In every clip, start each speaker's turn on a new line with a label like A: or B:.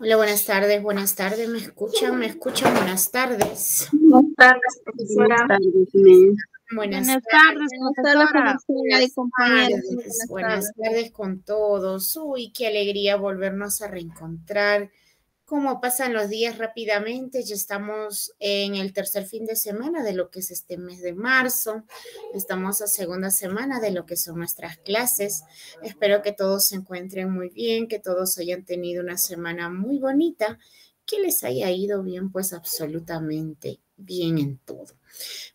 A: Hola, buenas tardes, buenas tardes. ¿Me escuchan? ¿Me escuchan? Buenas tardes.
B: Buenas tardes, profesora.
A: Buenas,
B: Buenas
A: tardes.
B: tardes, profesora.
A: Buenas
B: compañeros.
A: tardes, buenas tardes con todos. Uy, qué alegría volvernos a reencontrar. Cómo pasan los días rápidamente, ya estamos en el tercer fin de semana de lo que es este mes de marzo. Estamos a segunda semana de lo que son nuestras clases. Espero que todos se encuentren muy bien, que todos hayan tenido una semana muy bonita, que les haya ido bien, pues absolutamente bien en todo.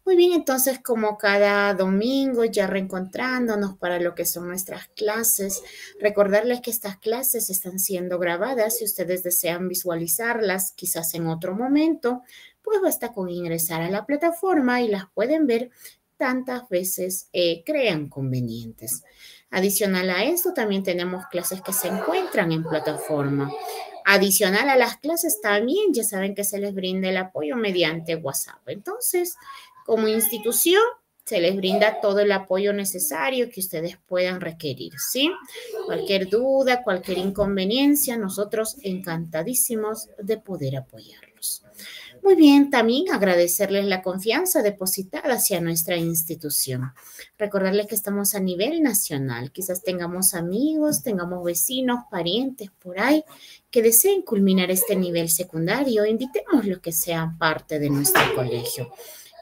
A: Muy bien, entonces como cada domingo ya reencontrándonos para lo que son nuestras clases, recordarles que estas clases están siendo grabadas. Si ustedes desean visualizarlas quizás en otro momento, pues basta con ingresar a la plataforma y las pueden ver tantas veces eh, crean convenientes. Adicional a eso, también tenemos clases que se encuentran en plataforma. Adicional a las clases también ya saben que se les brinda el apoyo mediante WhatsApp. Entonces, como institución, se les brinda todo el apoyo necesario que ustedes puedan requerir, ¿sí? Cualquier duda, cualquier inconveniencia, nosotros encantadísimos de poder apoyarlos. Muy bien, también agradecerles la confianza depositada hacia nuestra institución. Recordarles que estamos a nivel nacional. Quizás tengamos amigos, tengamos vecinos, parientes por ahí que deseen culminar este nivel secundario. Invitémoslos que sean parte de nuestro colegio.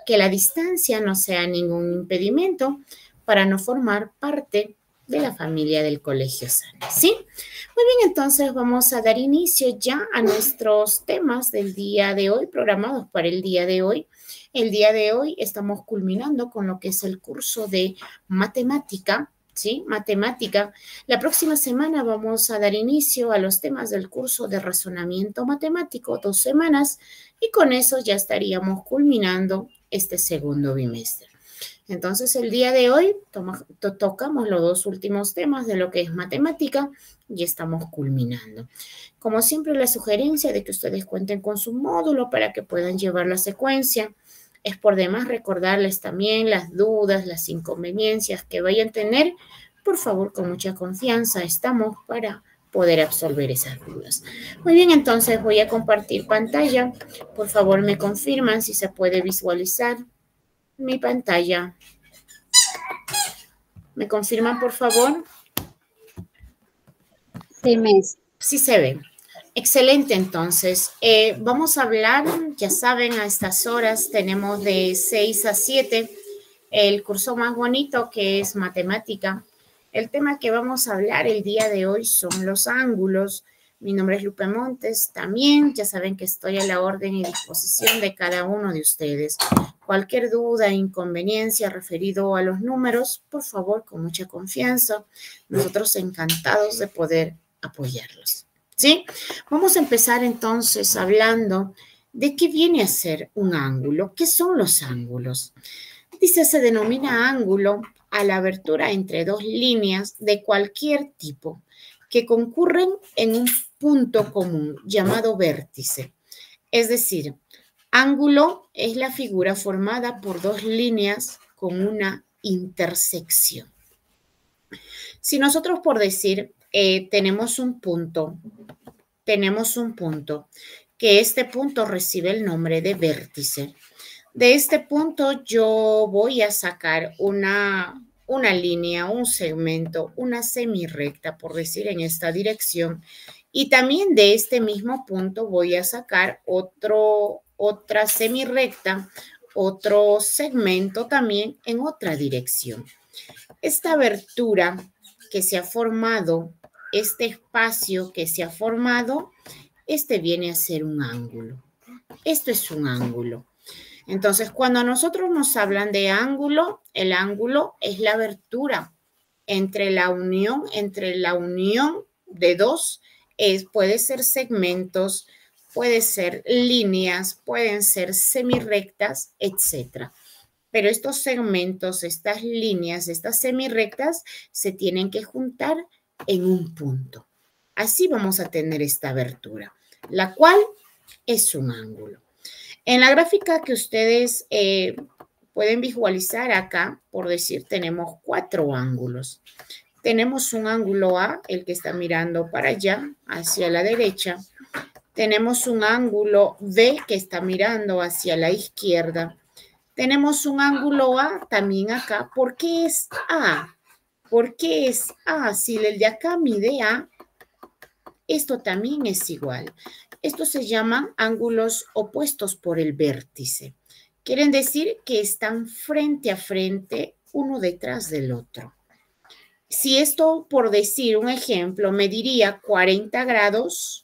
A: Que la distancia no sea ningún impedimento para no formar parte de la familia del Colegio Sana, ¿sí? Muy bien, entonces vamos a dar inicio ya a nuestros temas del día de hoy, programados para el día de hoy. El día de hoy estamos culminando con lo que es el curso de matemática, ¿sí? Matemática. La próxima semana vamos a dar inicio a los temas del curso de razonamiento matemático, dos semanas, y con eso ya estaríamos culminando este segundo bimestre. Entonces, el día de hoy tocamos los dos últimos temas de lo que es matemática y estamos culminando. Como siempre, la sugerencia de que ustedes cuenten con su módulo para que puedan llevar la secuencia. Es por demás recordarles también las dudas, las inconveniencias que vayan a tener. Por favor, con mucha confianza, estamos para poder absolver esas dudas. Muy bien, entonces voy a compartir pantalla. Por favor, me confirman si se puede visualizar mi pantalla. ¿Me confirman, por favor?
B: Sí, mes.
A: Sí se ve. Excelente, entonces. Eh, vamos a hablar, ya saben, a estas horas tenemos de 6 a 7 el curso más bonito que es matemática. El tema que vamos a hablar el día de hoy son los ángulos. Mi nombre es Lupe Montes. También ya saben que estoy a la orden y disposición de cada uno de ustedes. Cualquier duda, inconveniencia referido a los números, por favor, con mucha confianza. Nosotros encantados de poder apoyarlos. ¿Sí? Vamos a empezar entonces hablando de qué viene a ser un ángulo. ¿Qué son los ángulos? Dice, se denomina ángulo a la abertura entre dos líneas de cualquier tipo que concurren en un punto común llamado vértice. Es decir, ángulo es la figura formada por dos líneas con una intersección. Si nosotros por decir eh, tenemos un punto, tenemos un punto, que este punto recibe el nombre de vértice. De este punto yo voy a sacar una, una línea, un segmento, una semirrecta, por decir en esta dirección, y también de este mismo punto voy a sacar otro, otra semirrecta, otro segmento también en otra dirección. Esta abertura que se ha formado, este espacio que se ha formado, este viene a ser un ángulo. Esto es un ángulo. Entonces, cuando nosotros nos hablan de ángulo, el ángulo es la abertura entre la unión, entre la unión de dos puede ser segmentos, puede ser líneas, pueden ser semirrectas, etc. Pero estos segmentos, estas líneas, estas semirrectas se tienen que juntar en un punto. Así vamos a tener esta abertura, la cual es un ángulo. En la gráfica que ustedes eh, pueden visualizar acá, por decir, tenemos cuatro ángulos. Tenemos un ángulo A, el que está mirando para allá, hacia la derecha. Tenemos un ángulo B que está mirando hacia la izquierda. Tenemos un ángulo A también acá. ¿Por qué es A? ¿Por qué es A? Si el de acá mide A, esto también es igual. Estos se llaman ángulos opuestos por el vértice. Quieren decir que están frente a frente, uno detrás del otro. Si esto, por decir un ejemplo, mediría 40 grados,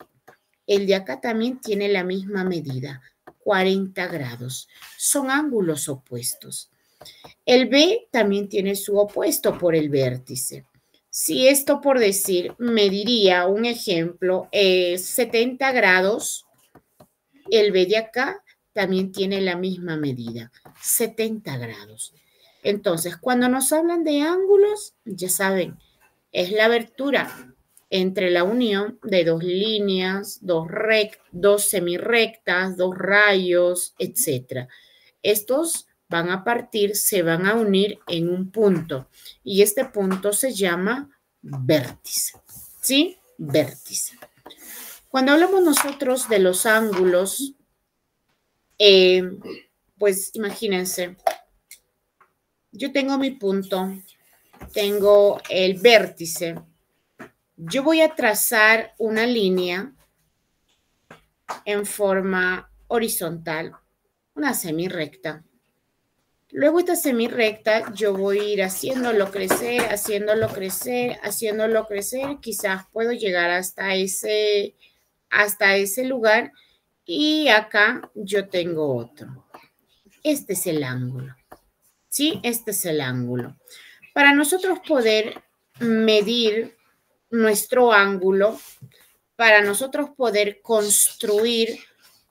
A: el de acá también tiene la misma medida, 40 grados. Son ángulos opuestos. El B también tiene su opuesto por el vértice. Si esto, por decir, mediría un ejemplo, 70 grados, el B de acá también tiene la misma medida, 70 grados. Entonces, cuando nos hablan de ángulos, ya saben, es la abertura entre la unión de dos líneas, dos, dos semirectas, dos rayos, etc. Estos van a partir, se van a unir en un punto y este punto se llama vértice. ¿Sí? Vértice. Cuando hablamos nosotros de los ángulos, eh, pues imagínense, yo tengo mi punto, tengo el vértice, yo voy a trazar una línea en forma horizontal, una semi-recta. Luego esta semi-recta yo voy a ir haciéndolo crecer, haciéndolo crecer, haciéndolo crecer. Quizás puedo llegar hasta ese, hasta ese lugar y acá yo tengo otro. Este es el ángulo. ¿Sí? Este es el ángulo. Para nosotros poder medir nuestro ángulo para nosotros poder construir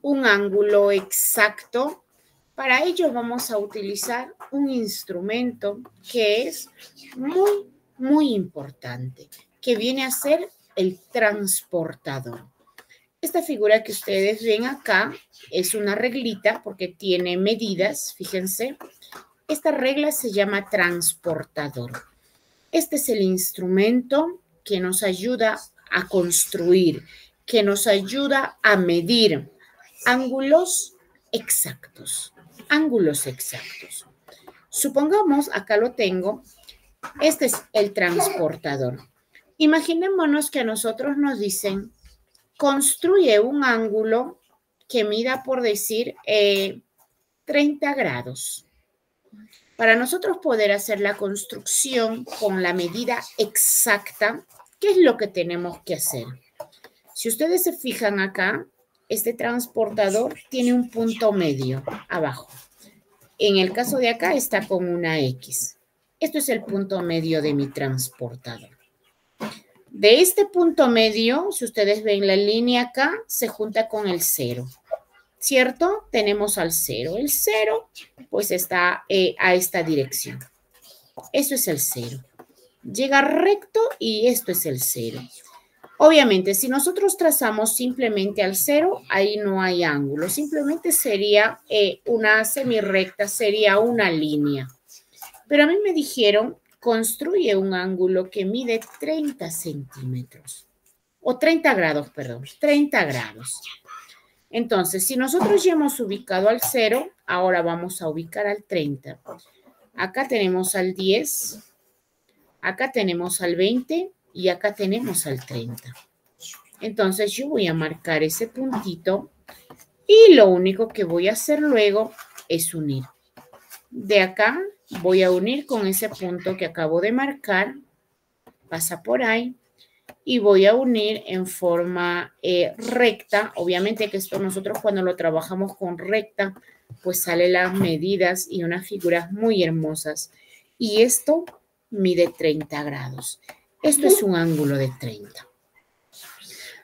A: un ángulo exacto. Para ello vamos a utilizar un instrumento que es muy, muy importante, que viene a ser el transportador. Esta figura que ustedes ven acá es una reglita porque tiene medidas, fíjense. Esta regla se llama transportador. Este es el instrumento que nos ayuda a construir, que nos ayuda a medir ángulos exactos, ángulos exactos. Supongamos, acá lo tengo, este es el transportador. Imaginémonos que a nosotros nos dicen, construye un ángulo que mida, por decir, 30 eh, grados. Para nosotros poder hacer la construcción con la medida exacta, ¿Qué es lo que tenemos que hacer? Si ustedes se fijan acá, este transportador tiene un punto medio abajo. En el caso de acá está con una X. Esto es el punto medio de mi transportador. De este punto medio, si ustedes ven la línea acá, se junta con el cero. ¿Cierto? Tenemos al cero. El cero, pues está eh, a esta dirección. Eso es el cero llega recto y esto es el cero. Obviamente, si nosotros trazamos simplemente al cero, ahí no hay ángulo. Simplemente sería eh, una semirrecta, sería una línea. Pero a mí me dijeron, construye un ángulo que mide 30 centímetros. O 30 grados, perdón, 30 grados. Entonces, si nosotros ya hemos ubicado al cero, ahora vamos a ubicar al 30. Acá tenemos al 10, Acá tenemos al 20 y acá tenemos al 30. Entonces yo voy a marcar ese puntito y lo único que voy a hacer luego es unir. De acá voy a unir con ese punto que acabo de marcar, pasa por ahí, y voy a unir en forma eh, recta. Obviamente que esto nosotros cuando lo trabajamos con recta, pues sale las medidas y unas figuras muy hermosas. Y esto mide 30 grados. Esto es un ángulo de 30.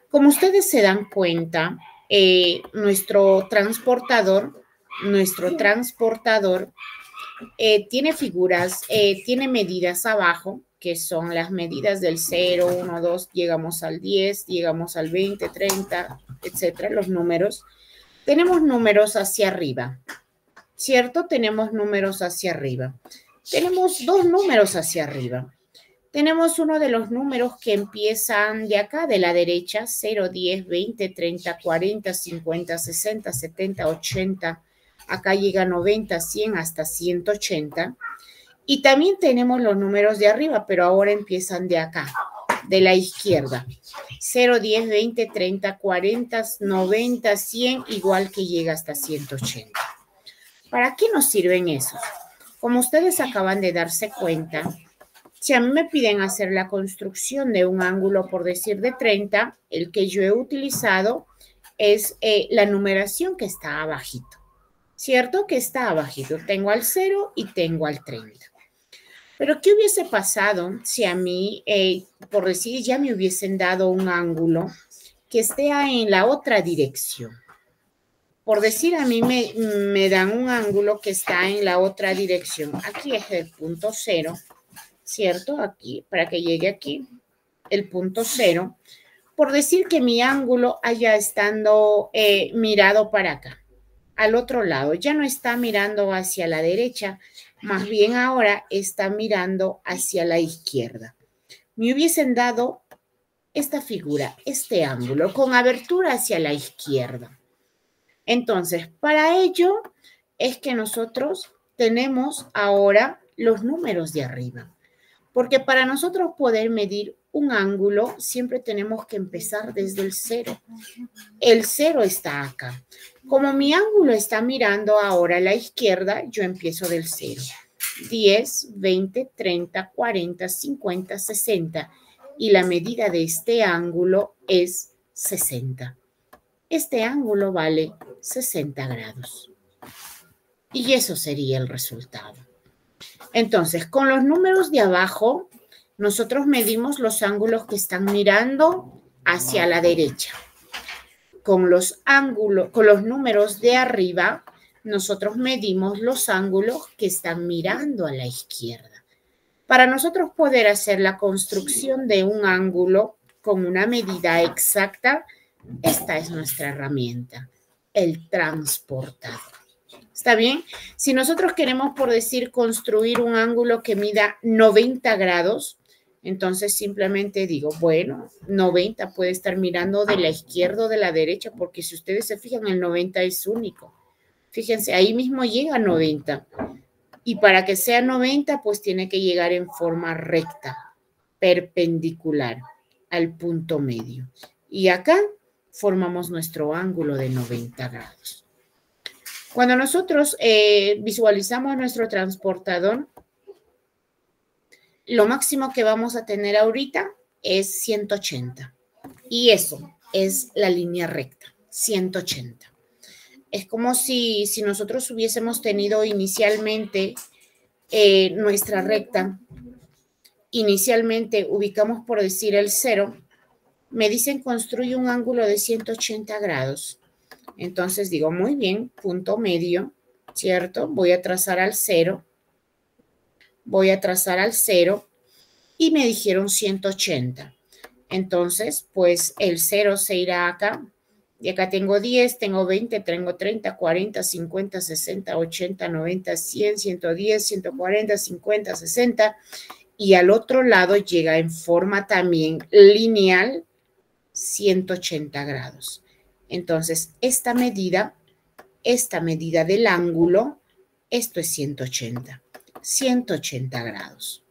A: Como ustedes se dan cuenta, eh, nuestro transportador, nuestro transportador eh, tiene figuras, tiene medidas abajo, que son las medidas del 0, 1, 2, llegamos al 10, llegamos al 20, 30, etcétera, los números. Tenemos números hacia arriba, ¿cierto? Tenemos números hacia arriba tenemos dos números hacia arriba. tenemos uno de los números que empiezan de acá, de la derecha, 0, 10, 20, 30, 40, 50, 60, 70, 80. Acá llega 90, 100 hasta 180. Y también tenemos los números de arriba, pero ahora empiezan de acá, de la izquierda. 0, 10, 20, 30, 40, 90, 100, igual que llega hasta 180. ¿Para qué nos sirven esos? Como ustedes acaban de darse cuenta, si a mí me piden hacer la construcción de un ángulo, por decir de 30, el que yo he utilizado es eh, la numeración que está abajito. ¿Cierto? Que está abajito. Tengo al 0 y tengo al 30. Pero ¿qué hubiese pasado si a mí, eh, por decir, ya me hubiesen dado un ángulo que esté en la otra dirección? Por decir, a mí me, me dan un ángulo que está en la otra dirección. Aquí es el punto 0 ¿cierto? Aquí, para que llegue aquí, el punto cero, por decir que mi ángulo haya estando eh, mirado para acá, al otro lado, ya no está mirando hacia la derecha, más bien ahora está mirando hacia la izquierda. Me hubiesen dado esta figura, este ángulo, con abertura hacia la izquierda. Entonces, para ello es que nosotros tenemos ahora los números de arriba. Porque para nosotros poder medir un ángulo, siempre tenemos que empezar desde el cero. El cero está acá. Como mi ángulo está mirando ahora a la izquierda, yo empiezo del cero. 10, 20, 30, 40, 50, 60. Y la medida de este ángulo es 60. Este ángulo vale 60 grados. Y eso sería el resultado. Entonces, con los números de abajo, nosotros medimos los ángulos que están mirando hacia la derecha. Con los ángulos, con los números de arriba, nosotros medimos los ángulos que están mirando a la izquierda. Para nosotros poder hacer la construcción de un ángulo con una medida exacta, esta es nuestra herramienta, el transportador. ¿Está bien? Si nosotros queremos, por decir, construir un ángulo que mida 90 grados, entonces simplemente digo, bueno, 90 puede estar mirando de la izquierda o de la derecha, porque si ustedes se fijan, el 90 es único. Fíjense, ahí mismo llega 90. Y para que sea 90, pues tiene que llegar en forma recta, perpendicular al punto medio. Y acá formamos nuestro ángulo de 90 grados. Cuando nosotros eh, visualizamos nuestro transportador, lo máximo que vamos a tener ahorita es 180. Y eso es la línea recta, 180. Es como si, si nosotros hubiésemos tenido inicialmente eh, nuestra recta, inicialmente ubicamos por decir el cero, me dicen construye un ángulo de 180 grados. Entonces digo, muy bien, punto medio, ¿cierto? Voy a trazar al cero. Voy a trazar al cero y me dijeron 180. Entonces, pues el cero se irá acá. Y acá tengo 10, tengo 20, tengo 30, 40, 50, 60, 80, 90, 100, 110, 140, 50, 60. Y al otro lado llega en forma también lineal 180 grados. Entonces, esta medida, esta medida del ángulo, esto es 180, 180 grados.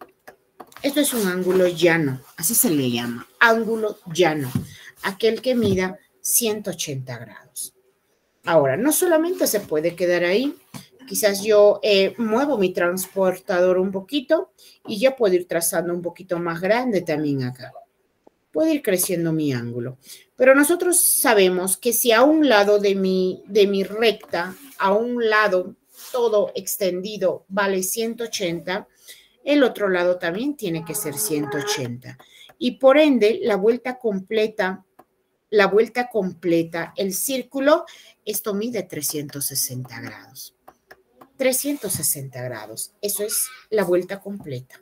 A: Esto es un ángulo llano, así se le llama, ángulo llano, aquel que mida 180 grados. Ahora, no solamente se puede quedar ahí, quizás yo eh, muevo mi transportador un poquito y ya puedo ir trazando un poquito más grande también acá puede ir creciendo mi ángulo. Pero nosotros sabemos que si a un lado de mi, de mi recta, a un lado todo extendido vale 180, el otro lado también tiene que ser 180. Y por ende, la vuelta completa, la vuelta completa, el círculo, esto mide 360 grados. 360 grados, eso es la vuelta completa.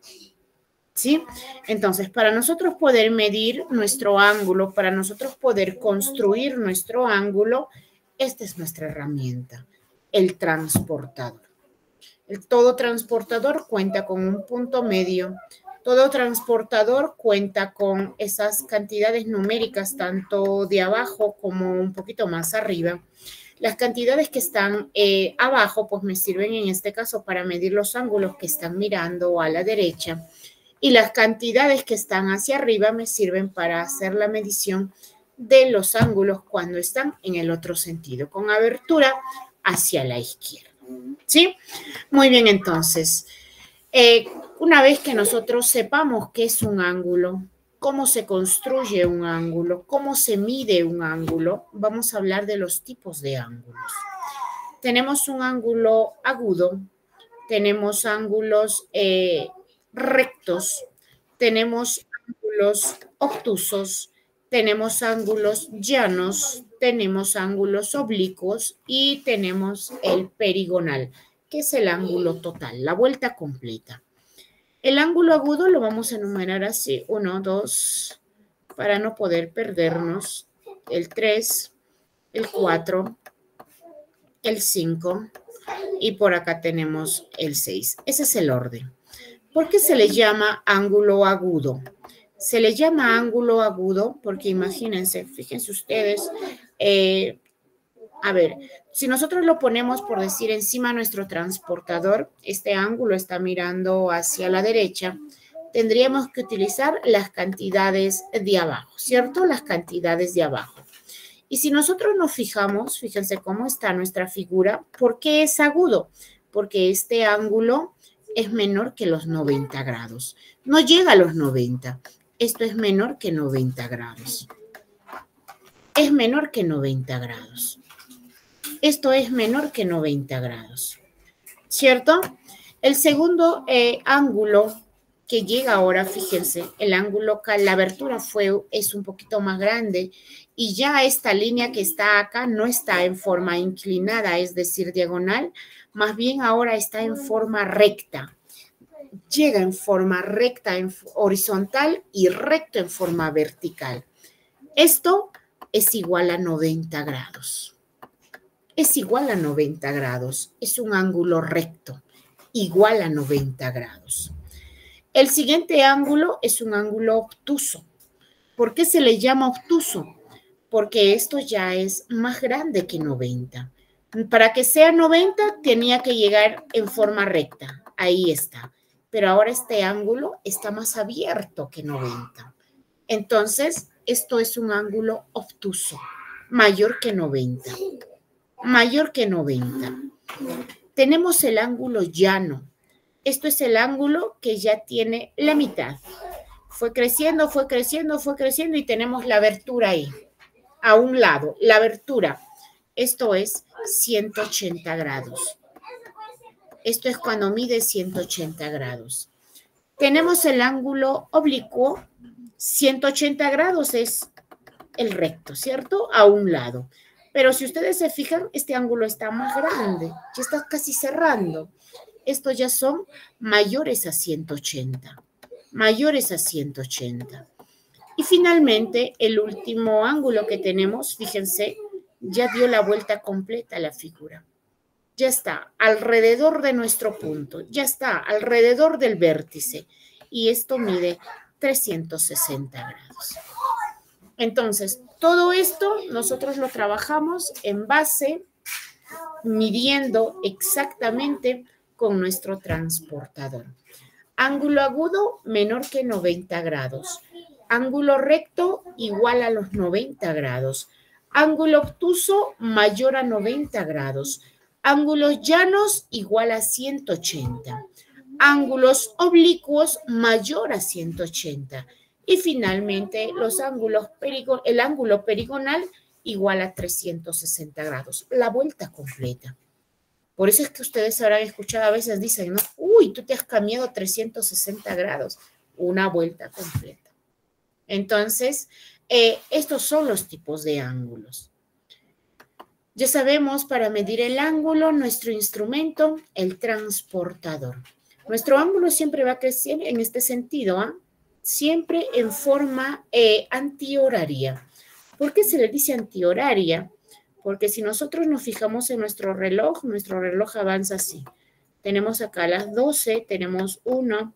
A: ¿sí? Entonces, para nosotros poder medir nuestro ángulo, para nosotros poder construir nuestro ángulo, esta es nuestra herramienta, el transportador. El todo transportador cuenta con un punto medio Todo transportador cuenta con esas cantidades numéricas, tanto de abajo como un poquito más arriba. Las cantidades que están eh, abajo, pues me sirven en este caso para medir los ángulos que están mirando a la derecha. Y las cantidades que están hacia arriba me sirven para hacer la medición de los ángulos cuando están en el otro sentido, con abertura hacia la izquierda. ¿Sí? Muy bien, entonces. Eh, una vez que nosotros sepamos qué es un ángulo, cómo se construye un ángulo, cómo se mide un ángulo, vamos a hablar de los tipos de ángulos. Tenemos un ángulo agudo, tenemos ángulos eh, rectos, tenemos ángulos obtusos, tenemos ángulos llanos, tenemos ángulos oblicuos y tenemos el perigonal, que es el ángulo total, la vuelta completa. El ángulo agudo lo vamos a enumerar así, 1, 2, para no poder perdernos, el 3, el 4, el 5 y por acá tenemos el 6. Ese es el orden. ¿Por qué se le llama ángulo agudo? Se le llama ángulo agudo porque imagínense, fíjense ustedes, eh, a ver, si nosotros lo ponemos, por decir, encima de nuestro transportador, este ángulo está mirando hacia la derecha, tendríamos que utilizar las cantidades de abajo, ¿cierto? Las cantidades de abajo. Y si nosotros nos fijamos, fíjense cómo está nuestra figura, ¿por qué es agudo? Porque este ángulo es menor que los 90 grados. No llega a los 90. Esto es menor que 90 grados. Es menor que 90 grados esto es menor que 90 grados, ¿cierto? El segundo eh, ángulo que llega ahora, fíjense, el ángulo, la abertura fue, es un poquito más grande y ya esta línea que está acá no está en forma inclinada, es decir, diagonal, más bien ahora está en forma recta. Llega en forma recta, en horizontal y recto en forma vertical. Esto es igual a 90 grados es igual a 90 grados. Es un ángulo recto, igual a 90 grados. El siguiente ángulo es un ángulo obtuso. ¿Por qué se le llama obtuso? Porque esto ya es más grande que 90. Para que sea 90 tenía que llegar en forma recta. Ahí está. Pero ahora este ángulo está más abierto que 90. Entonces, esto es un ángulo obtuso, mayor que 90 mayor que 90. Tenemos el ángulo llano. Esto es el ángulo que ya tiene la mitad. Fue creciendo, fue creciendo, fue creciendo y tenemos la abertura ahí, a un lado. La abertura, esto es 180 grados. Esto es cuando mide 180 grados. Tenemos el ángulo oblicuo, 180 grados es el recto, ¿cierto? A un lado. Pero si ustedes se fijan, este ángulo está más grande, ya está casi cerrando. Estos ya son mayores a 180, mayores a 180. Y finalmente, el último ángulo que tenemos, fíjense, ya dio la vuelta completa a la figura. Ya está alrededor de nuestro punto, ya está alrededor del vértice. Y esto mide 360 grados. Entonces, todo esto nosotros lo trabajamos en base, midiendo exactamente con nuestro transportador. Ángulo agudo menor que 90 grados. Ángulo recto igual a los 90 grados. Ángulo obtuso mayor a 90 grados. Ángulos llanos igual a 180. Ángulos oblicuos mayor a 180 y finalmente, los ángulos el ángulo perigonal igual a 360 grados, la vuelta completa. Por eso es que ustedes habrán escuchado a veces dicen, ¿no? Uy, tú te has cambiado 360 grados, una vuelta completa. Entonces, eh, estos son los tipos de ángulos. Ya sabemos para medir el ángulo, nuestro instrumento, el transportador. Nuestro ángulo siempre va a crecer en este sentido, ¿ah? siempre en forma eh, antihoraria. ¿Por qué se le dice antihoraria? Porque si nosotros nos fijamos en nuestro reloj, nuestro reloj avanza así. Tenemos acá las 12, tenemos 1,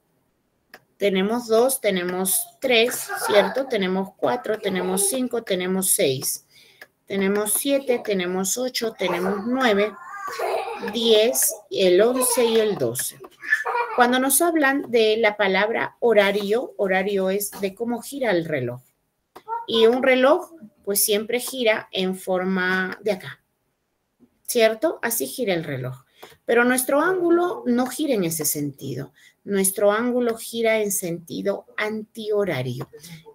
A: Tenemos 2, tenemos 3, ¿cierto? Tenemos 4, tenemos 5, tenemos 6. Tenemos 7, tenemos 8, tenemos 9, 10, el 11 y el 12. Cuando nos hablan de la palabra horario, horario es de cómo gira el reloj. Y un reloj, pues siempre gira en forma de acá, ¿cierto? Así gira el reloj. Pero nuestro ángulo no gira en ese sentido. Nuestro ángulo gira en sentido antihorario.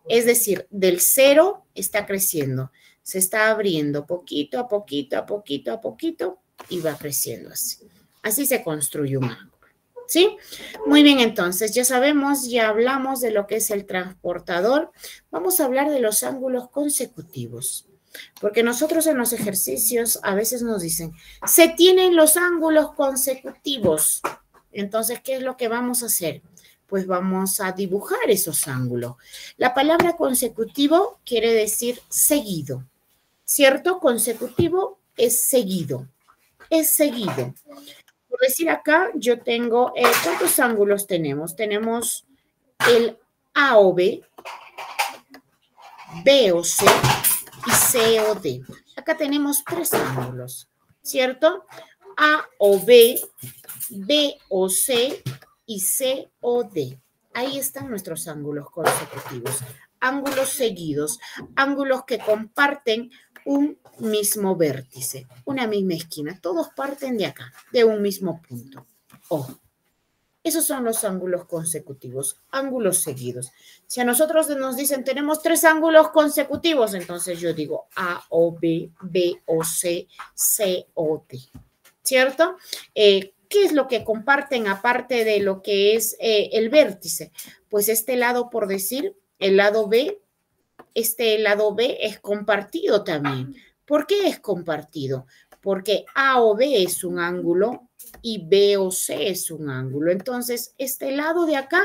A: Es decir, del cero está creciendo se está abriendo poquito a poquito, a poquito, a poquito y va creciendo así. Así se construye un ángulo. ¿Sí? Muy bien, entonces ya sabemos, ya hablamos de lo que es el transportador. Vamos a hablar de los ángulos consecutivos. Porque nosotros en los ejercicios a veces nos dicen, se tienen los ángulos consecutivos. Entonces, ¿qué es lo que vamos a hacer? Pues vamos a dibujar esos ángulos. La palabra consecutivo quiere decir seguido. ¿cierto? Consecutivo es seguido, es seguido. Por decir acá, yo tengo, eh, ¿cuántos ángulos tenemos? Tenemos el A o B, B o C y C o D. Acá tenemos tres ángulos, ¿cierto? A o B, B o C y C o D. Ahí están nuestros ángulos consecutivos, ángulos seguidos, ángulos que comparten un mismo vértice, una misma esquina. Todos parten de acá, de un mismo punto. Ojo. Esos son los ángulos consecutivos, ángulos seguidos. Si a nosotros nos dicen tenemos tres ángulos consecutivos, entonces yo digo A o B, B o C, C o D. ¿Cierto? Eh, ¿Qué es lo que comparten aparte de lo que es eh, el vértice? Pues este lado, por decir, el lado B este lado B es compartido también. ¿Por qué es compartido? Porque A o B es un ángulo y B o C es un ángulo. Entonces, este lado de acá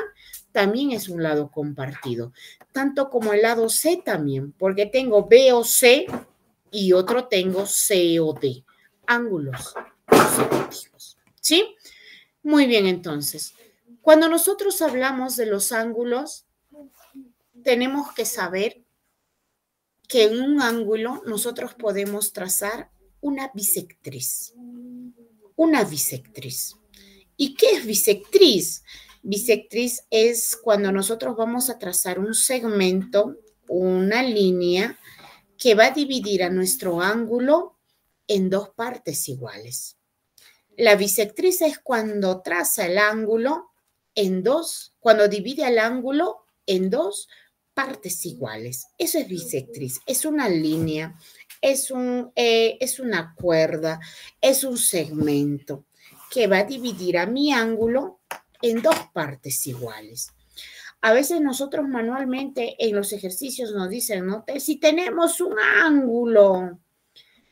A: también es un lado compartido, tanto como el lado C también, porque tengo B o C y otro tengo C o D, ángulos consecutivos. ¿Sí? Muy bien, entonces, cuando nosotros hablamos de los ángulos, tenemos que saber que en un ángulo nosotros podemos trazar una bisectriz. Una bisectriz. ¿Y qué es bisectriz? Bisectriz es cuando nosotros vamos a trazar un segmento, una línea que va a dividir a nuestro ángulo en dos partes iguales. La bisectriz es cuando traza el ángulo en dos, cuando divide el ángulo en dos partes iguales. Eso es bisectriz, es una línea, es, un, eh, es una cuerda, es un segmento que va a dividir a mi ángulo en dos partes iguales. A veces nosotros manualmente en los ejercicios nos dicen, ¿no? Si tenemos un ángulo,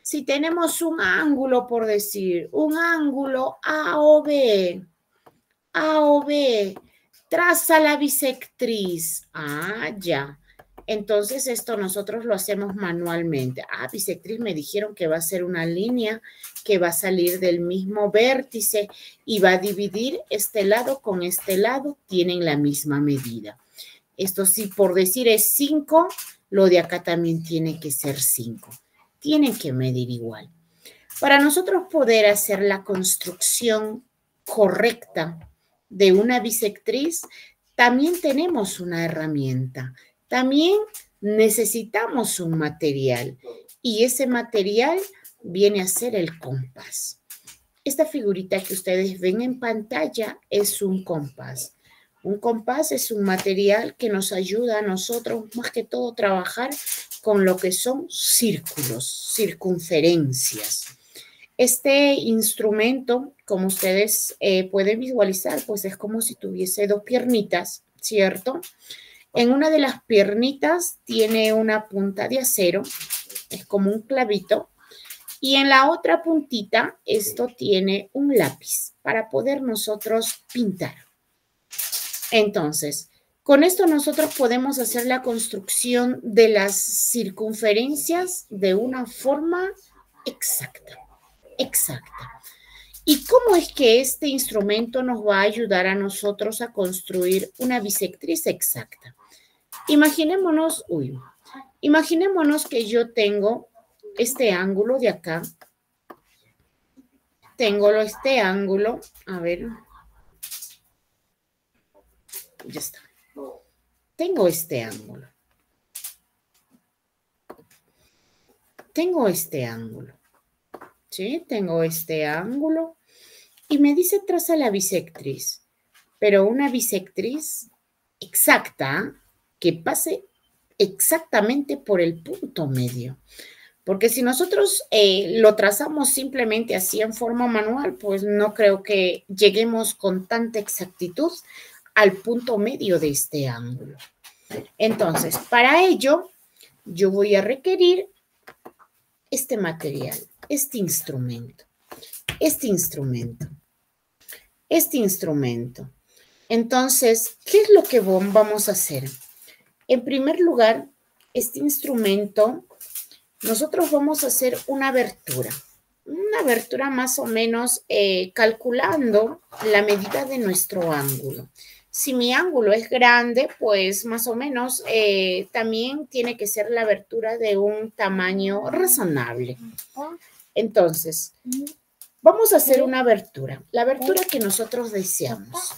A: si tenemos un ángulo, por decir, un ángulo A o B, A o B, traza la bisectriz. Ah, ya. Entonces esto nosotros lo hacemos manualmente. Ah, bisectriz me dijeron que va a ser una línea que va a salir del mismo vértice y va a dividir este lado con este lado, tienen la misma medida. Esto sí, por decir es 5, lo de acá también tiene que ser 5. Tienen que medir igual. Para nosotros poder hacer la construcción correcta de una bisectriz, también tenemos una herramienta, también necesitamos un material y ese material viene a ser el compás. Esta figurita que ustedes ven en pantalla es un compás. Un compás es un material que nos ayuda a nosotros más que todo trabajar con lo que son círculos, circunferencias. Este instrumento, como ustedes eh, pueden visualizar, pues es como si tuviese dos piernitas, ¿cierto? En una de las piernitas tiene una punta de acero, es como un clavito, y en la otra puntita esto tiene un lápiz para poder nosotros pintar. Entonces, con esto nosotros podemos hacer la construcción de las circunferencias de una forma exacta exacta. ¿Y cómo es que este instrumento nos va a ayudar a nosotros a construir una bisectriz exacta? Imaginémonos, uy, imaginémonos que yo tengo este ángulo de acá. Tengo este ángulo, a ver. Ya está. Tengo este ángulo. Tengo este ángulo. ¿sí? Tengo este ángulo y me dice traza la bisectriz, pero una bisectriz exacta que pase exactamente por el punto medio. Porque si nosotros eh, lo trazamos simplemente así en forma manual, pues no creo que lleguemos con tanta exactitud al punto medio de este ángulo. Entonces, para ello, yo voy a requerir este material este instrumento, este instrumento, este instrumento. Entonces, ¿qué es lo que vamos a hacer? En primer lugar, este instrumento, nosotros vamos a hacer una abertura, una abertura más o menos eh, calculando la medida de nuestro ángulo. Si mi ángulo es grande, pues más o menos eh, también tiene que ser la abertura de un tamaño razonable. Entonces, vamos a hacer una abertura, la abertura que nosotros deseamos.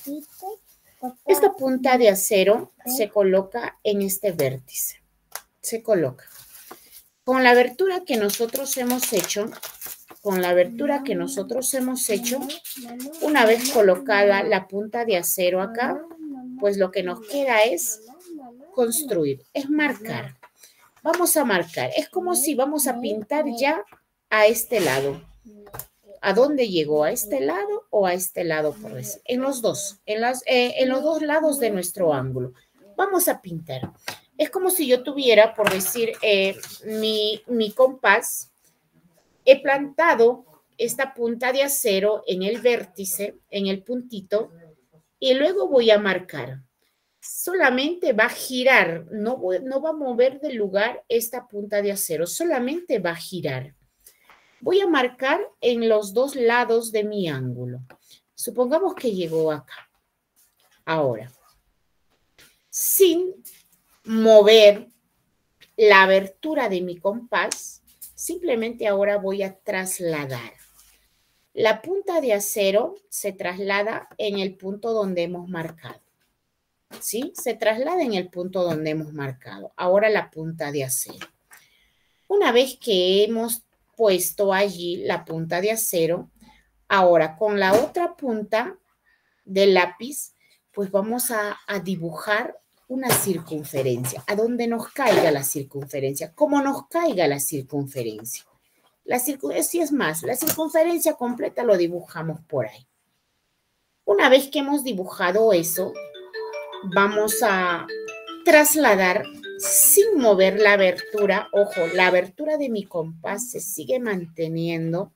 A: Esta punta de acero se coloca en este vértice, se coloca. Con la abertura que nosotros hemos hecho, con la abertura que nosotros hemos hecho, una vez colocada la punta de acero acá, pues lo que nos queda es construir, es marcar. Vamos a marcar, es como si vamos a pintar ya a este lado. ¿A dónde llegó? ¿A este lado o a este lado? Por decir? En los dos, en, las, eh, en los dos lados de nuestro ángulo. Vamos a pintar. Es como si yo tuviera, por decir, eh, mi, mi compás. He plantado esta punta de acero en el vértice, en el puntito, y luego voy a marcar. Solamente va a girar, no, no va a mover del lugar esta punta de acero, solamente va a girar. Voy a marcar en los dos lados de mi ángulo. Supongamos que llegó acá. Ahora, sin mover la abertura de mi compás, simplemente ahora voy a trasladar. La punta de acero se traslada en el punto donde hemos marcado. ¿Sí? Se traslada en el punto donde hemos marcado. Ahora la punta de acero. Una vez que hemos puesto allí la punta de acero. Ahora, con la otra punta del lápiz, pues vamos a, dibujar una circunferencia, a donde nos caiga la circunferencia, como nos caiga la circunferencia. La circunferencia es más, la circunferencia completa lo dibujamos por ahí. Una vez que hemos dibujado eso, vamos a trasladar sin mover la abertura, ojo, la abertura de mi compás se sigue manteniendo.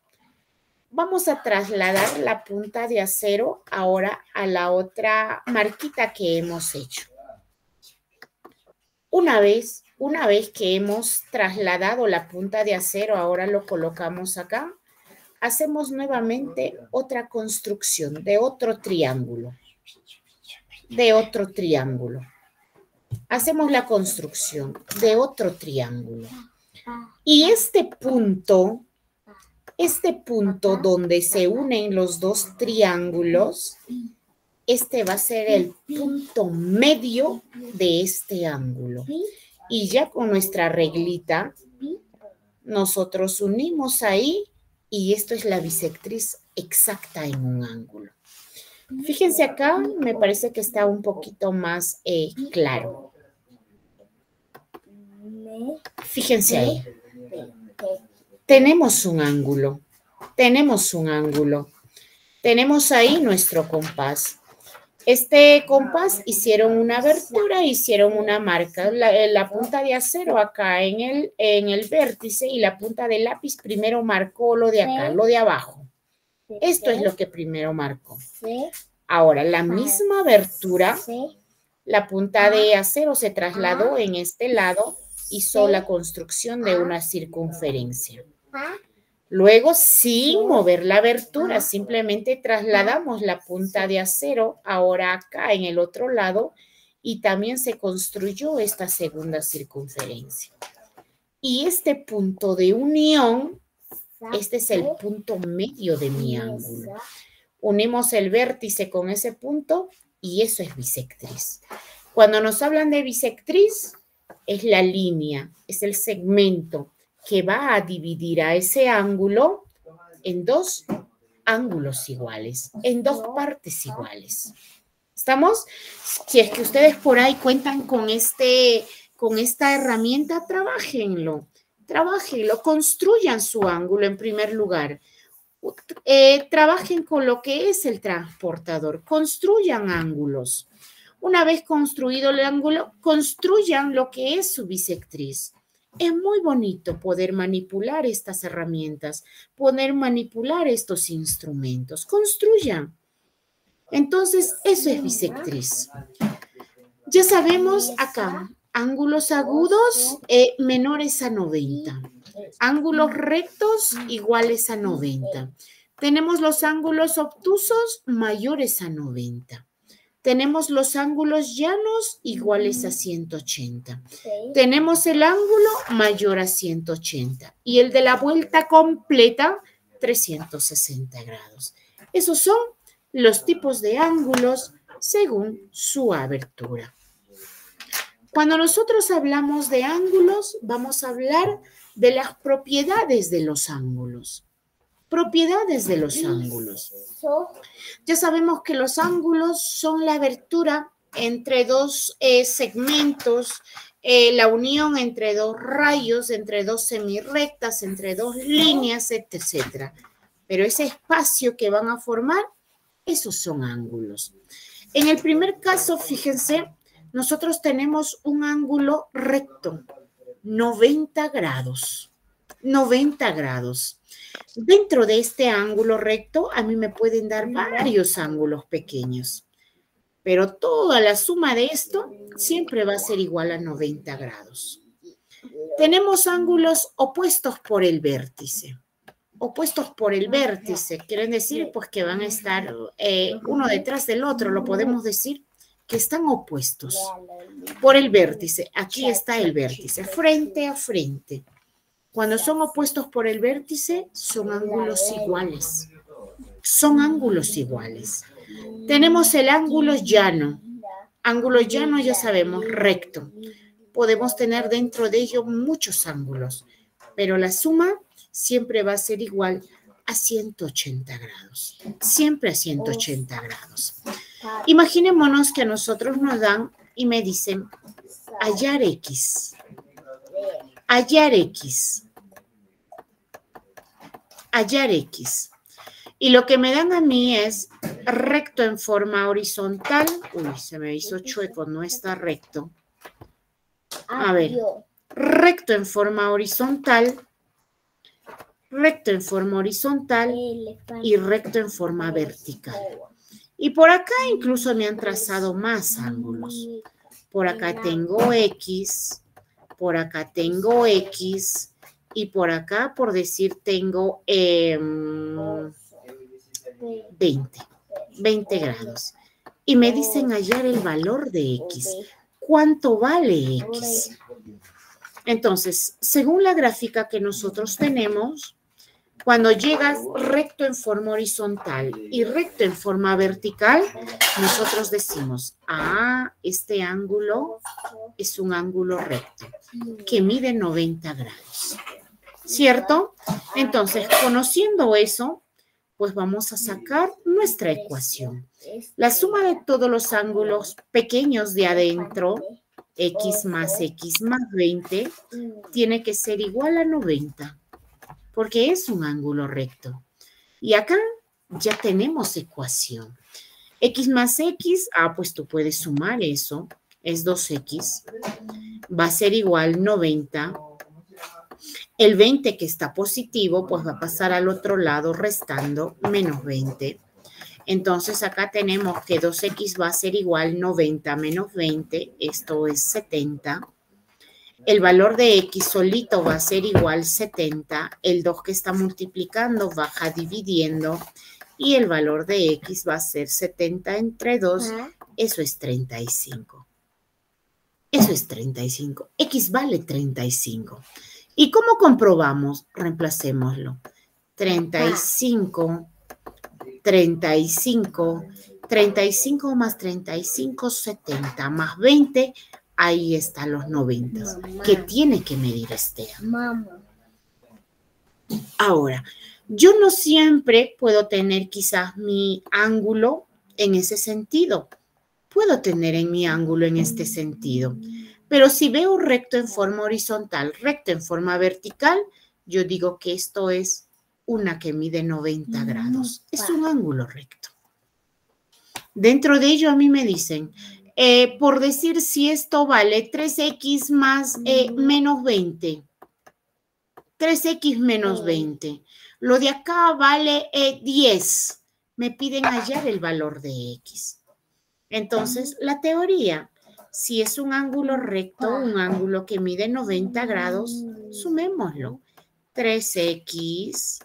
A: Vamos a trasladar la punta de acero ahora a la otra marquita que hemos hecho. Una vez, una vez que hemos trasladado la punta de acero, ahora lo colocamos acá, hacemos nuevamente otra construcción de otro triángulo, de otro triángulo hacemos la construcción de otro triángulo. Y este punto, este punto donde se unen los dos triángulos, este va a ser el punto medio de este ángulo. Y ya con nuestra reglita, nosotros unimos ahí y esto es la bisectriz exacta en un ángulo. Fíjense acá, me parece que está un poquito más eh, claro. Fíjense ahí. Tenemos un ángulo, tenemos un ángulo. Tenemos ahí nuestro compás. Este compás hicieron una abertura, hicieron una marca. La, la, punta de acero acá en el, en el vértice y la punta del lápiz primero marcó lo de acá, lo de abajo. Esto es lo que primero marcó. Ahora, la misma abertura, la punta de acero se trasladó en este lado, hizo la construcción de una circunferencia. Luego, sin mover la abertura, simplemente trasladamos la punta de acero ahora acá en el otro lado y también se construyó esta segunda circunferencia. Y este punto de unión, este es el punto medio de mi ángulo. Unimos el vértice con ese punto y eso es bisectriz. Cuando nos hablan de bisectriz, es la línea, es el segmento que va a dividir a ese ángulo en dos ángulos iguales, en dos partes iguales. ¿Estamos? Si es que ustedes por ahí cuentan con, este, con esta herramienta, trabajenlo, trabajenlo, construyan su ángulo en primer lugar. Eh, trabajen con lo que es el transportador, construyan ángulos. Una vez construido el ángulo, construyan lo que es su bisectriz. Es muy bonito poder manipular estas herramientas, poder manipular estos instrumentos. Construyan. Entonces, eso es bisectriz. Ya sabemos acá, ángulos agudos eh, menores a 90. Ángulos rectos iguales a 90. Tenemos los ángulos obtusos mayores a 90. Tenemos los ángulos llanos iguales a 180. Tenemos el ángulo mayor a 180 y el de la vuelta completa 360 grados. Esos son los tipos de ángulos según su abertura. Cuando nosotros hablamos de ángulos, vamos a hablar de las propiedades de los ángulos propiedades de los ángulos. Ya sabemos que los ángulos son la abertura entre dos eh, segmentos, eh, la unión entre dos rayos, entre dos semirrectas, entre dos líneas, etc. Pero ese espacio que van a formar, esos son ángulos. En el primer caso, fíjense, nosotros tenemos un ángulo recto, 90 grados. 90 grados. Dentro de este ángulo recto, a mí me pueden dar varios ángulos pequeños, pero toda la suma de esto siempre va a ser igual a 90 grados. Tenemos ángulos opuestos por el vértice. Opuestos por el vértice, quieren decir pues que van a estar eh, uno detrás del otro, lo podemos decir que están opuestos por el vértice. Aquí está el vértice, frente a frente. Cuando son opuestos por el vértice, son ángulos iguales. Son ángulos iguales. Tenemos el ángulo llano. Ángulo llano ya sabemos, recto. Podemos tener dentro de ello muchos ángulos, pero la suma siempre va a ser igual a 180 grados. Siempre a 180 grados. Imaginémonos que a nosotros nos dan y me dicen hallar X hallar X. Hallar X. Y lo que me dan a mí es recto en forma horizontal. Uy, se me hizo chueco, no está recto. A ver, recto en forma horizontal, recto en forma horizontal y recto en forma vertical. Y por acá incluso me han trazado más ángulos. Por acá tengo X, por acá tengo X y por acá, por decir, tengo 20, em, 20 grados. Y me dicen hallar el valor de X. ¿Cuánto vale X? Entonces, según la gráfica que nosotros tenemos, cuando llegas recto en forma horizontal y recto en forma vertical, nosotros decimos, ah, este ángulo es un ángulo recto que mide 90 grados. ¿Cierto? Entonces, conociendo eso, pues vamos a sacar nuestra ecuación. La suma de todos los ángulos pequeños de adentro, x más x más 20, tiene que ser igual a 90 porque es un ángulo recto. Y acá ya tenemos ecuación. X más X, ah, pues tú puedes sumar eso, es 2X, va a ser igual 90. El 20 que está positivo, pues va a pasar al otro lado restando menos 20. Entonces acá tenemos que 2X va a ser igual 90 menos 20, esto es 70. El valor de x solito va a ser igual 70, el 2 que está multiplicando baja dividiendo y el valor de x va a ser 70 entre 2, eso es 35. Eso es 35. X vale 35. ¿Y cómo comprobamos? Reemplacémoslo. 35, 35, 35 más 35, 70 más 20, ahí están los 90. ¿Qué tiene que medir Esteban? Ahora, yo no siempre puedo tener quizás mi ángulo en ese sentido. Puedo tener en mi ángulo en este sentido. Pero si veo recto en forma horizontal, recto en forma vertical, yo digo que esto es una que mide 90 grados. Es un ángulo recto. Dentro de ello a mí me dicen, eh, por decir si esto vale 3x más eh, menos 20. 3x menos 20. Lo de acá vale 10. Eh, me piden hallar el valor de x. Entonces, la teoría, si es un ángulo recto, un ángulo que mide 90 grados, sumémoslo. 3x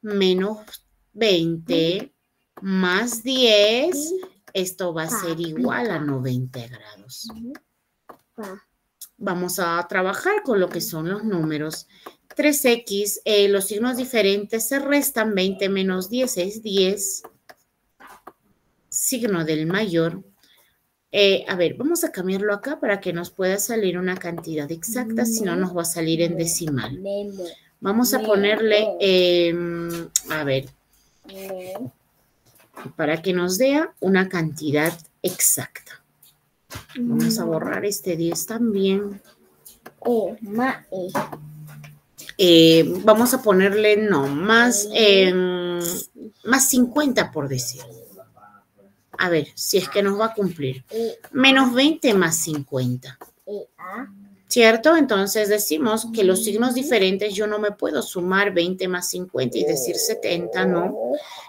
A: menos 20 más 10, esto va a ser igual a 90 grados. Vamos a trabajar con lo que son los números. 3x, eh, los signos diferentes se restan, 20 menos 10 es 10. Signo del mayor. Eh, a ver, vamos a cambiarlo acá para que nos pueda salir una cantidad exacta, si no nos va a salir en decimal. Vamos a ponerle, em, a ver, para que nos dé una cantidad exacta. Vamos a borrar este 10 también. Eh, vamos a ponerle, no, más, em, más 50 por decir. A ver, si es que nos va a cumplir. Menos 20 más 50. ¿Cierto? Entonces decimos que los signos diferentes yo no me puedo sumar 20 más 50 y decir 70, ¿no?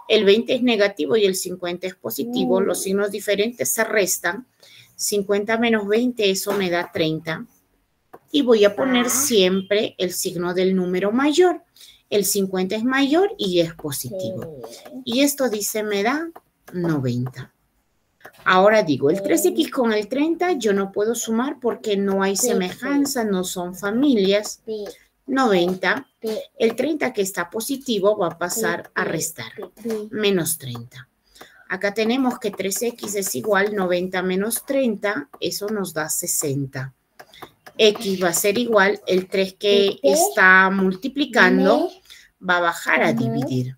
A: El 20 es negativo y el 50 es positivo. Los signos diferentes se restan. 50 menos 20, eso me da 30. Y voy a poner siempre el signo del número mayor. El 50 es mayor y es positivo. Y esto dice me da 90. Ahora digo, el 3x con el 30 yo no puedo sumar porque no hay semejanza, no son familias. 90. El 30 que está positivo va a pasar a restar. Menos 30. Acá tenemos que 3x es igual 90 menos 30. Eso nos da 60. X va a ser igual, el 3 que está multiplicando va a bajar a dividir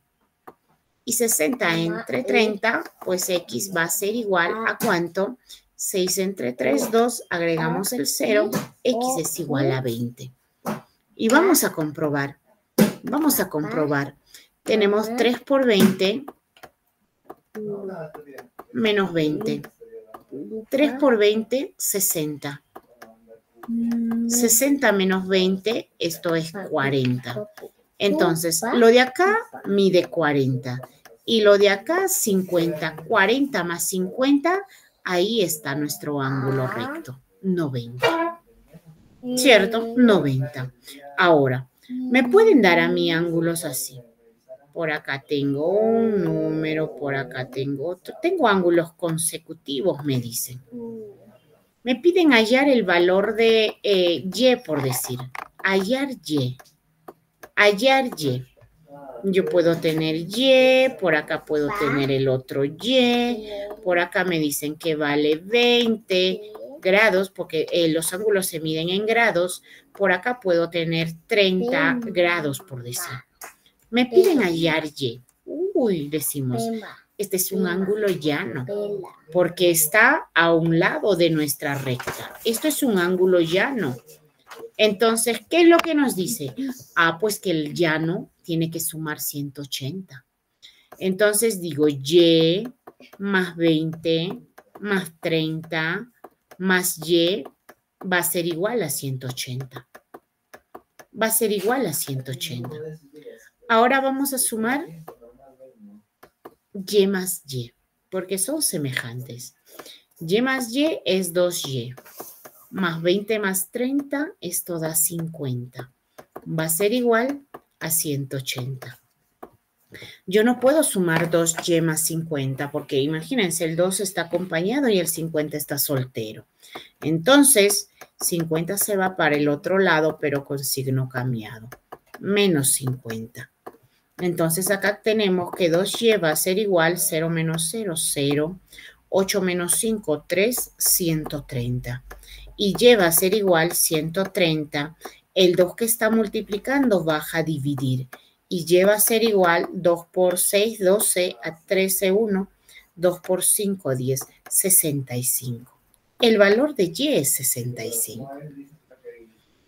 A: y 60 entre 30, pues X va a ser igual a cuánto? 6 entre 3, 2, agregamos el 0, X es igual a 20. Y vamos a comprobar, vamos a comprobar. Tenemos 3 por 20 menos 20. 3 por 20, 60. 60 menos 20, esto es 40. Entonces, lo de acá mide 40 y lo de acá 50. 40 más 50, ahí está nuestro ángulo recto, 90. ¿Cierto? 90. Ahora, me pueden dar a mí ángulos así. Por acá tengo un número, por acá tengo otro. Tengo ángulos consecutivos, me dicen. Me piden hallar el valor de eh, Y, por decir. Hallar Y. Hallar Y. Yo puedo tener Y, por acá puedo tener el otro Y, por acá me dicen que vale 20 grados, porque eh, los ángulos se miden en grados, por acá puedo tener 30 grados, por decir. Me piden hallar Y. Uy, decimos, este es un ángulo llano, porque está a un lado de nuestra recta. Esto es un ángulo llano. Entonces, ¿qué es lo que nos dice? Ah, pues que el llano tiene que sumar 180. Entonces digo Y más 20 más 30 más Y va a ser igual a 180. Va a ser igual a 180. Ahora vamos a sumar Y más Y, porque son semejantes. Y más Y es 2Y. Más 20 más 30, esto da 50. Va a ser igual a 180. Yo no puedo sumar 2y más 50 porque imagínense, el 2 está acompañado y el 50 está soltero. Entonces, 50 se va para el otro lado, pero con signo cambiado. Menos 50. Entonces acá tenemos que 2y va a ser igual 0 menos 0, 0. 8 menos 5, 3, 130. Y y va a ser igual 130. El 2 que está multiplicando baja a dividir y lleva a ser igual 2 por 6, 12, a 13, 1, 2 por 5, 10, 65. El valor de y es 65.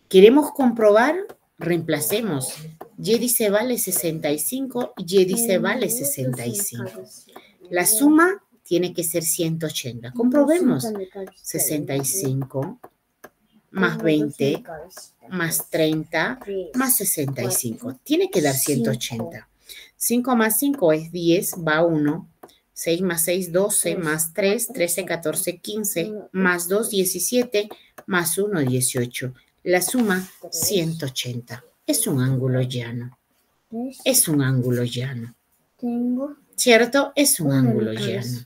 A: ¿Queremos comprobar? Reemplacemos. Y dice vale 65, y dice vale 65. La suma tiene que ser 180. Comprobemos. 65 más 20 más 30 más 65. Tiene que dar 180. 5 más 5 es 10, va 1. 6 más 6, 12, más 3, 13, 14, 15, más 2, 17, más 1, 18. La suma, 180. Es un ángulo llano. Es un ángulo llano. ¿Cierto? Es un ángulo llano.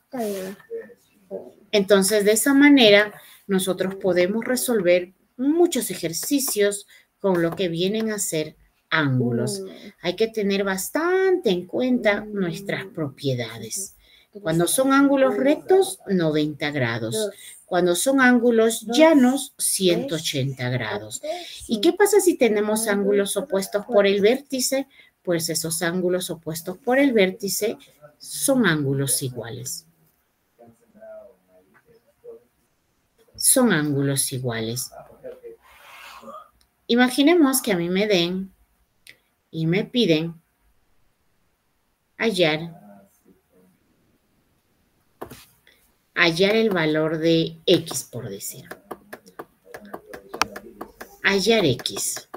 A: Entonces, de esa manera, nosotros podemos resolver muchos ejercicios con lo que vienen a ser ángulos. Hay que tener bastante en cuenta nuestras propiedades. Cuando son ángulos rectos, 90 grados. Cuando son ángulos llanos, 180 grados. ¿Y qué pasa si tenemos ángulos opuestos por el vértice? Pues esos ángulos opuestos por el vértice son ángulos iguales. Son ángulos iguales. Imaginemos que a mí me den y me piden hallar hallar el valor de x, por decir. Hallar x.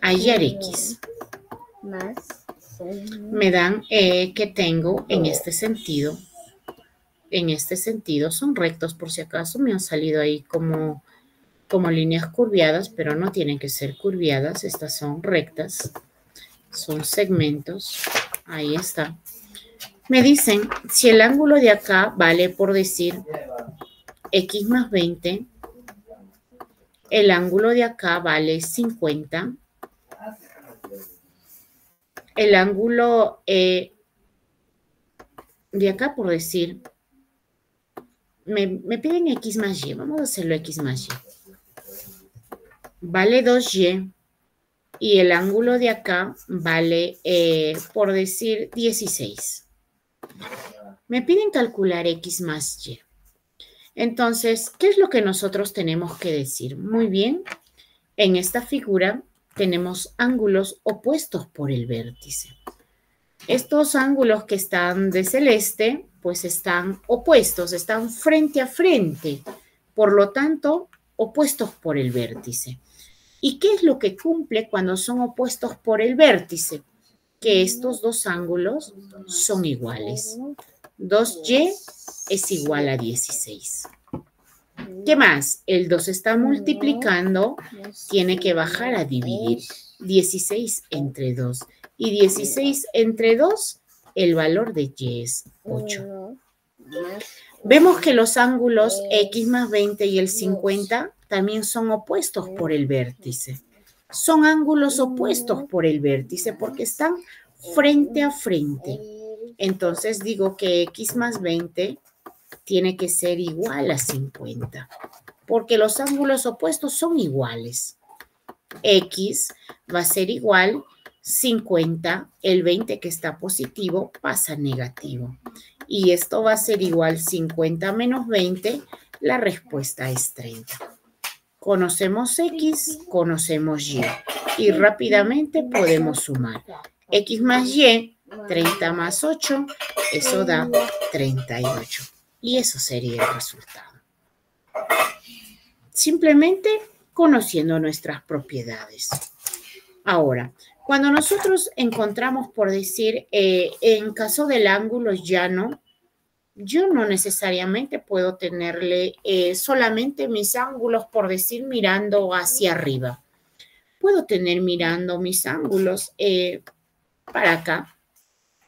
A: Hallar x. Me dan eh, que tengo en este sentido. En este sentido son rectos, por si acaso me han salido ahí como como líneas curviadas, pero no tienen que ser curviadas. Estas son rectas, son segmentos. Ahí está. Me dicen, si el ángulo de acá vale por decir x más 20, el ángulo de acá vale 50, el ángulo eh, de acá por decir, me, me piden x más y, vamos a hacerlo x más y vale 2y y el ángulo de acá vale, eh, por decir, 16. Me piden calcular x más y. Entonces, ¿qué es lo que nosotros tenemos que decir? Muy bien, en esta figura tenemos ángulos opuestos por el vértice. Estos ángulos que están de celeste, pues están opuestos, están frente a frente. Por lo tanto, opuestos por el vértice. ¿Y qué es lo que cumple cuando son opuestos por el vértice? Que estos dos ángulos son iguales. 2y es igual a 16. ¿Qué más? El 2 está multiplicando, tiene que bajar a dividir. 16 entre 2. Y 16 entre 2, el valor de y es 8. Vemos que los ángulos x más 20 y el 50 también son opuestos por el vértice. Son ángulos opuestos por el vértice porque están frente a frente. Entonces digo que x más 20 tiene que ser igual a 50 porque los ángulos opuestos son iguales. X va a ser igual 50, el 20 que está positivo pasa negativo. Y esto va a ser igual 50 menos 20, la respuesta es 30. Conocemos X, conocemos Y y rápidamente podemos sumar. X más Y, 30 más 8, eso da 38. Y eso sería el resultado. Simplemente conociendo nuestras propiedades. Ahora, cuando nosotros encontramos, por decir, eh, en caso del ángulo llano, yo no necesariamente puedo tenerle eh, solamente mis ángulos, por decir, mirando hacia arriba. Puedo tener mirando mis ángulos eh, para acá.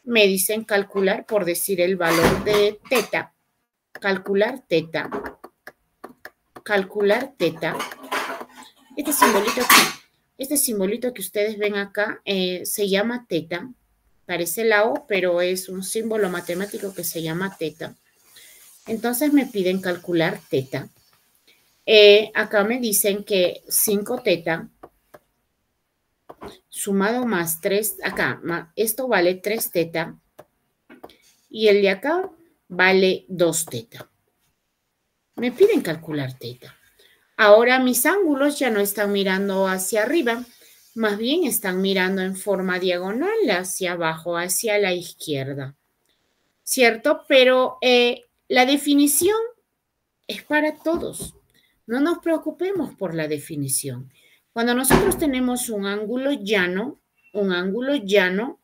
A: Me dicen calcular, por decir, el valor de teta. Calcular teta. Calcular teta. Este simbolito este simbolito que ustedes ven acá eh, se llama teta Parece la O, pero es un símbolo matemático que se llama teta. Entonces me piden calcular teta. Eh, acá me dicen que 5 teta sumado más 3, acá, esto vale 3 teta y el de acá vale 2 teta. Me piden calcular teta. Ahora mis ángulos ya no están mirando hacia arriba, más bien están mirando en forma diagonal hacia abajo, hacia la izquierda. ¿Cierto? Pero eh, la definición es para todos. No nos preocupemos por la definición. Cuando nosotros tenemos un ángulo llano, un ángulo llano,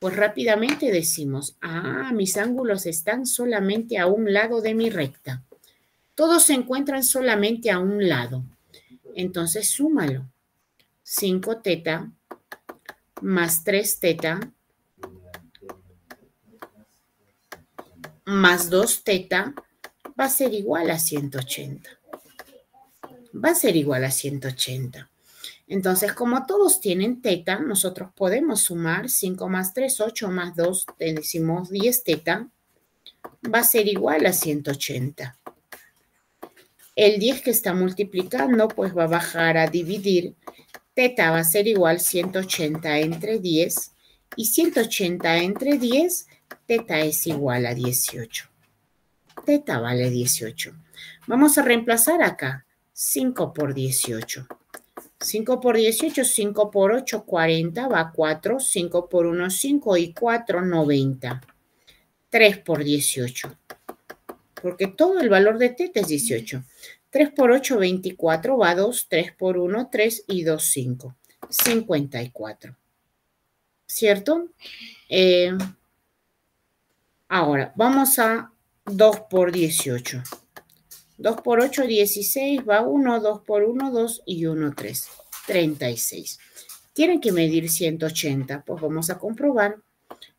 A: pues rápidamente decimos, ah, mis ángulos están solamente a un lado de mi recta. Todos se encuentran solamente a un lado. Entonces, súmalo. 5 teta más 3 teta más 2 teta va a ser igual a 180. Va a ser igual a 180. Entonces, como todos tienen teta, nosotros podemos sumar 5 más 3, 8 más 2, decimos 10 teta, va a ser igual a 180. El 10 que está multiplicando, pues va a bajar a dividir Teta va a ser igual 180 entre 10 y 180 entre 10, teta es igual a 18. Teta vale 18. Vamos a reemplazar acá 5 por 18. 5 por 18, 5 por 8, 40, va 4, 5 por 1, 5 y 4, 90. 3 por 18. Porque todo el valor de teta es 18. 3 por 8, 24, va 2, 3 por 1, 3 y 2, 5. 54. ¿Cierto? Eh, ahora, vamos a 2 por 18. 2 por 8, 16, va 1, 2 por 1, 2 y 1, 3. 36. Tienen que medir 180, pues vamos a comprobar.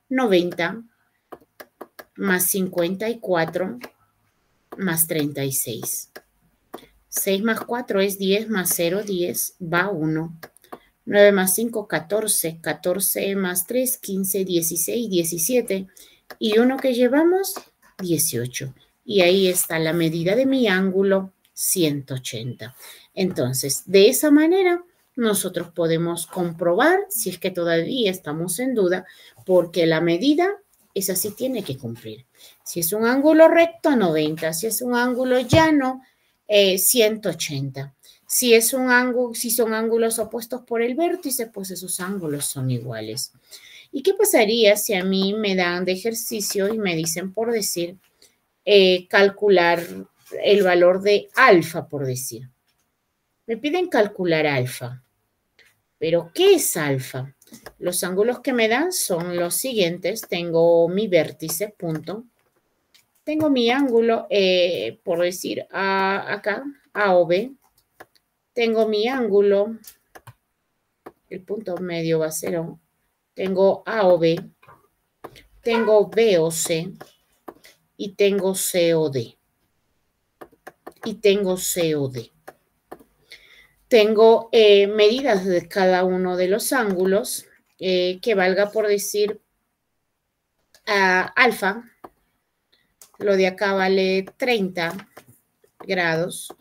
A: 90 más 54 más 36. 6 más 4 es 10 más 0, 10, va 1. 9 más 5, 14. 14 más 3, 15, 16, 17. Y 1 que llevamos, 18. Y ahí está la medida de mi ángulo, 180. Entonces, de esa manera, nosotros podemos comprobar, si es que todavía estamos en duda, porque la medida, esa sí tiene que cumplir. Si es un ángulo recto, 90. Si es un ángulo llano, 180. Eh, si, es un ángulo, si son ángulos opuestos por el vértice, pues esos ángulos son iguales. ¿Y qué pasaría si a mí me dan de ejercicio y me dicen, por decir, eh, calcular el valor de alfa, por decir? Me piden calcular alfa. ¿Pero qué es alfa? Los ángulos que me dan son los siguientes. Tengo mi vértice, punto tengo mi ángulo, eh, por decir, a, acá, A o B. Tengo mi ángulo, el punto medio va a ser. Tengo A o B. Tengo B o C. Y tengo C o D. Y tengo C o D. Tengo eh, medidas de cada uno de los ángulos eh, que valga por decir alfa lo de acá vale 30 grados,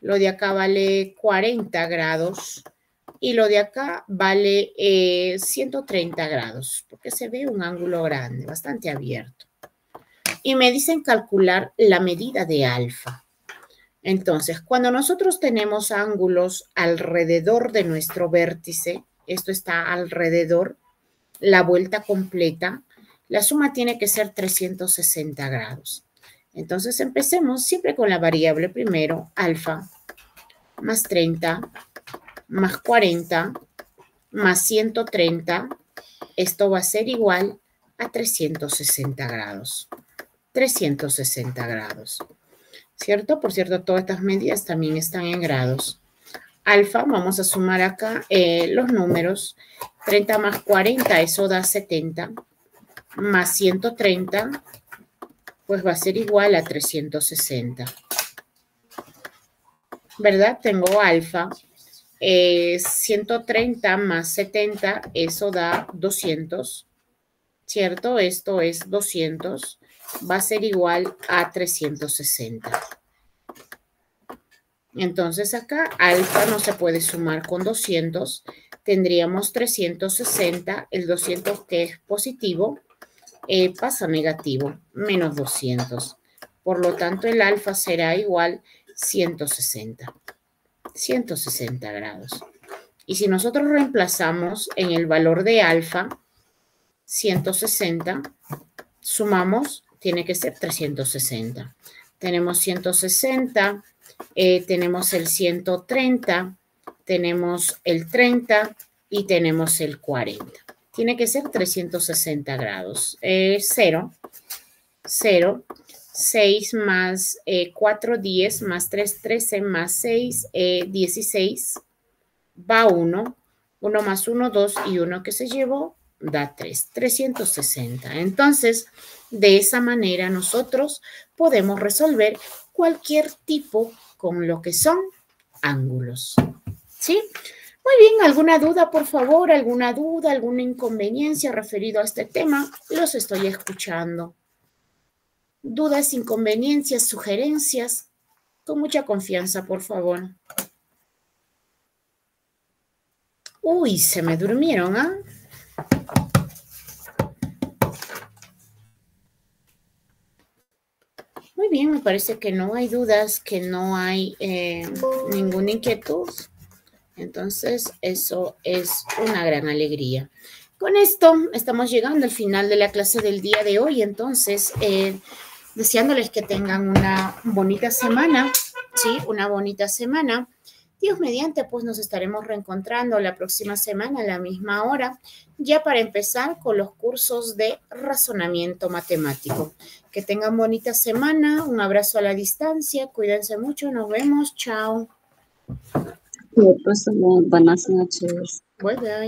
A: lo de acá vale 40 grados y lo de acá vale 130 eh, grados, porque se ve un ángulo grande, bastante abierto. Y me dicen calcular la medida de alfa. Entonces, cuando nosotros tenemos ángulos alrededor de nuestro vértice, esto está alrededor, la vuelta completa, la suma tiene que ser 360 grados. Entonces empecemos siempre con la variable primero, alfa, más 30, más 40, más 130. Esto va a ser igual a 360 grados. 360 grados. ¿Cierto? Por cierto, todas estas medidas también están en grados. Alfa, vamos a sumar acá eh, los números. 30 más 40, eso da 70. Más 130, pues va a ser igual a 360. ¿Verdad? Tengo alfa. 130 eh, más 70, eso da 200. ¿Cierto? Esto es 200. Va a ser igual a 360. Entonces acá alfa no se puede sumar con 200. Tendríamos 360. El 200 que es positivo eh, pasa negativo, menos 200. Por lo tanto, el alfa será igual 160. 160 grados. Y si nosotros reemplazamos en el valor de alfa 160, sumamos, tiene que ser 360. Tenemos 160 eh, tenemos el 130, tenemos el 30 y tenemos el 40. Tiene que ser 360 grados. 0, 0, 6 más 4, eh, 10, más 3, 13, más 6, 16. Eh, Va 1, 1 más 1, 2 y 1 que se llevó da 3, 360. Entonces, de esa manera nosotros podemos resolver cualquier tipo con lo que son ángulos. ¿Sí? Muy bien, ¿alguna duda, por favor? ¿Alguna duda, alguna inconveniencia referido a este tema? Los estoy escuchando. Dudas, inconveniencias, sugerencias. Con mucha confianza, por favor. Uy, se me durmieron, ¿ah? Muy bien, me parece que no hay dudas, que no hay eh, ninguna inquietud. Entonces, eso es una gran alegría. Con esto estamos llegando al final de la clase del día de hoy. Entonces, eh, deseándoles que tengan una bonita semana, ¿sí? Una bonita semana. Dios mediante, pues nos estaremos reencontrando la próxima semana a la misma hora, ya para empezar con los cursos de razonamiento matemático. Que tengan bonita semana, un abrazo a la distancia, cuídense mucho, nos vemos, chao.
B: Pues, buenas noches.
A: Bye bye.